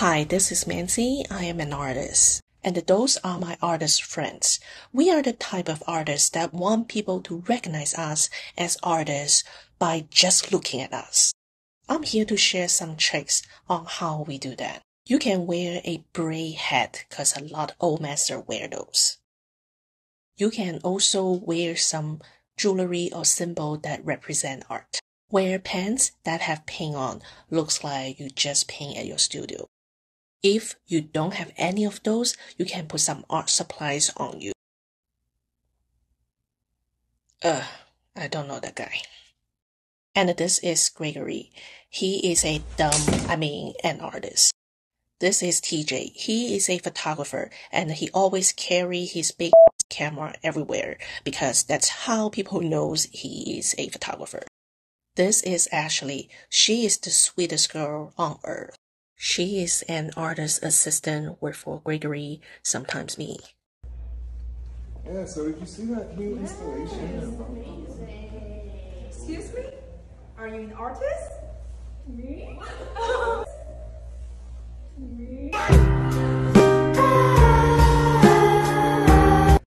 Hi, this is Manzi. I am an artist. And those are my artist friends. We are the type of artists that want people to recognize us as artists by just looking at us. I'm here to share some tricks on how we do that. You can wear a braid hat because a lot of old masters wear those. You can also wear some jewelry or symbol that represent art. Wear pants that have paint on, looks like you just paint at your studio. If you don't have any of those, you can put some art supplies on you. Uh, I don't know that guy. And this is Gregory. He is a dumb, I mean, an artist. This is TJ. He is a photographer and he always carry his big camera everywhere because that's how people knows he is a photographer. This is Ashley. She is the sweetest girl on earth. She is an artist assistant, work for Gregory, sometimes me. Yeah, so did you see that new installation? Excuse me? Are you an artist? Me?